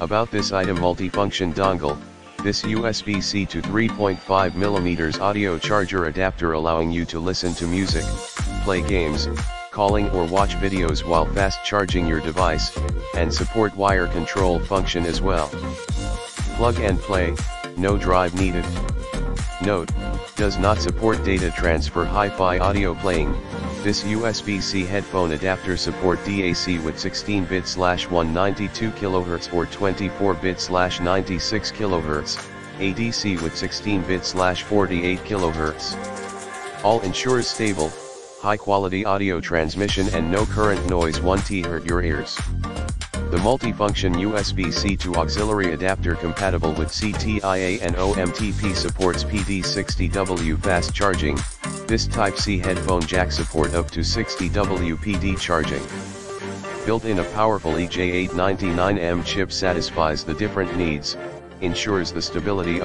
About this item multifunction dongle, this USB-C to 3.5mm audio charger adapter allowing you to listen to music, play games, calling or watch videos while fast charging your device, and support wire control function as well. Plug and play, no drive needed. Note, does not support data transfer hi-fi audio playing, this USB-C headphone adapter support DAC with 16-bit slash 192 kHz or 24-bit slash 96 kHz, ADC with 16-bit slash 48 kHz. All ensures stable, high-quality audio transmission and no current noise 1T hurt your ears. The multifunction USB-C to auxiliary adapter compatible with CTIA and OMTP supports PD60W fast charging, this Type-C headphone jack support up to 60W PD charging. Built in a powerful EJ899M chip satisfies the different needs, ensures the stability of